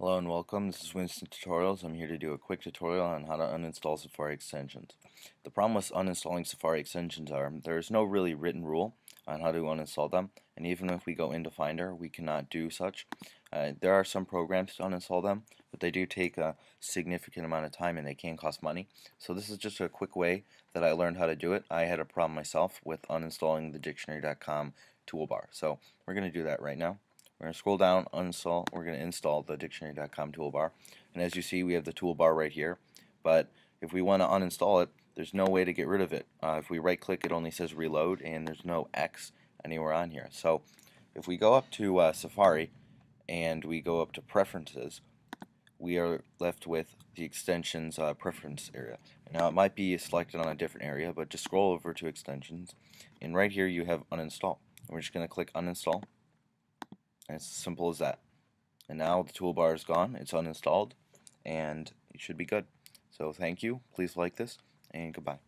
Hello and welcome, this is Winston Tutorials. I'm here to do a quick tutorial on how to uninstall Safari extensions. The problem with uninstalling Safari extensions are there is no really written rule on how to uninstall them and even if we go into Finder we cannot do such. Uh, there are some programs to uninstall them but they do take a significant amount of time and they can cost money. So this is just a quick way that I learned how to do it. I had a problem myself with uninstalling the dictionary.com toolbar. So we're going to do that right now. We're going to scroll down, uninstall, we're going to install the dictionary.com toolbar. And as you see, we have the toolbar right here. But if we want to uninstall it, there's no way to get rid of it. Uh, if we right click, it only says reload, and there's no X anywhere on here. So if we go up to uh, Safari and we go up to preferences, we are left with the extensions uh, preference area. Now it might be selected on a different area, but just scroll over to extensions, and right here you have uninstall. we're just going to click uninstall. And it's as simple as that. And now the toolbar is gone, it's uninstalled, and it should be good. So thank you, please like this, and goodbye.